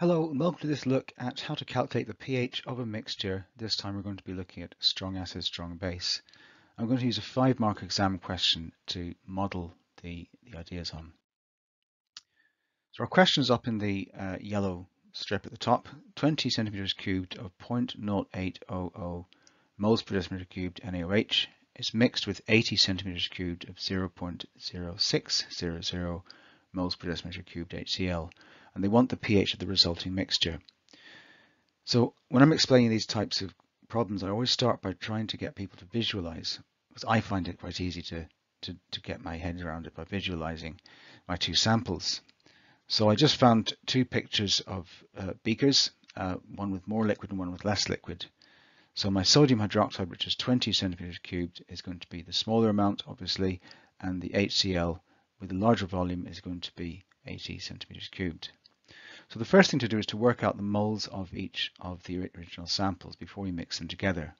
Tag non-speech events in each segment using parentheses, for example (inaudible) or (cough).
Hello and welcome to this look at how to calculate the pH of a mixture. This time we're going to be looking at strong acid, strong base. I'm going to use a five mark exam question to model the, the ideas on. So our question is up in the uh, yellow strip at the top, 20 centimeters cubed of 0.0800 moles per decimeter cubed NaOH is mixed with 80 centimeters cubed of 0.0600 moles per decimeter cubed HCl and they want the pH of the resulting mixture. So when I'm explaining these types of problems, I always start by trying to get people to visualize, because I find it quite easy to, to, to get my head around it by visualizing my two samples. So I just found two pictures of uh, beakers, uh, one with more liquid and one with less liquid. So my sodium hydroxide, which is 20 centimeters cubed, is going to be the smaller amount, obviously, and the HCl with the larger volume is going to be 80 centimeters cubed. So the first thing to do is to work out the moles of each of the original samples before we mix them together.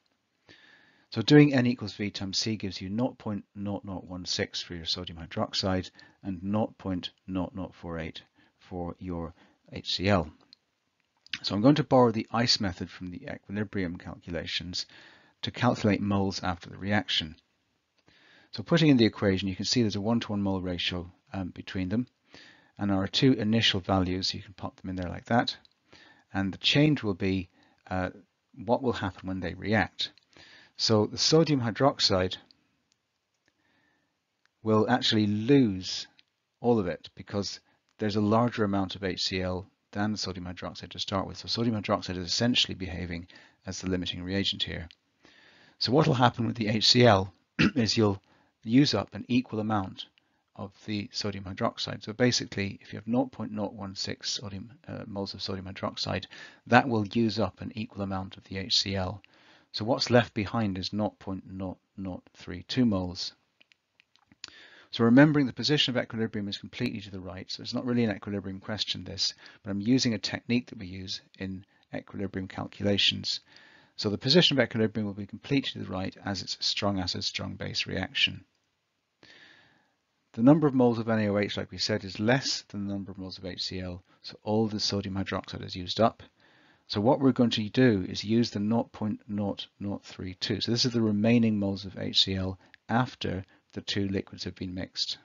So doing N equals V times C gives you 0.0016 for your sodium hydroxide and 0.0048 for your HCl. So I'm going to borrow the ICE method from the equilibrium calculations to calculate moles after the reaction. So putting in the equation, you can see there's a one-to-one -one mole ratio um, between them and our two initial values, you can pop them in there like that. And the change will be uh, what will happen when they react. So the sodium hydroxide will actually lose all of it because there's a larger amount of HCl than the sodium hydroxide to start with. So sodium hydroxide is essentially behaving as the limiting reagent here. So what will happen with the HCl (clears throat) is you'll use up an equal amount of the sodium hydroxide. So basically, if you have 0.016 sodium, uh, moles of sodium hydroxide, that will use up an equal amount of the HCl. So what's left behind is 0.0032 moles. So remembering the position of equilibrium is completely to the right, so it's not really an equilibrium question this, but I'm using a technique that we use in equilibrium calculations. So the position of equilibrium will be completely to the right as it's a strong acid, strong base reaction. The number of moles of NaOH, like we said, is less than the number of moles of HCl, so all the sodium hydroxide is used up. So what we're going to do is use the 0.0032. So this is the remaining moles of HCl after the two liquids have been mixed.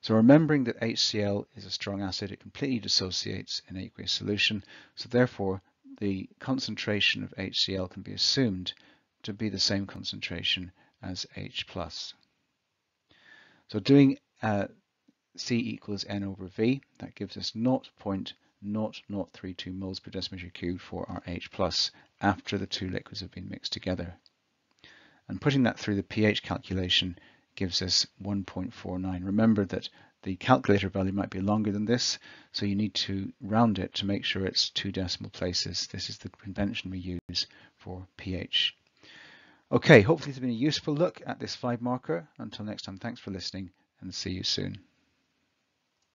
So remembering that HCl is a strong acid, it completely dissociates in aqueous solution. So therefore, the concentration of HCl can be assumed to be the same concentration as H+. So doing uh, C equals N over V, that gives us 0.0032 moles per decimeter cubed for our H plus after the two liquids have been mixed together. And putting that through the pH calculation gives us 1.49. Remember that the calculator value might be longer than this, so you need to round it to make sure it's two decimal places. This is the convention we use for pH. Okay, hopefully it's been a useful look at this five marker. Until next time, thanks for listening and see you soon.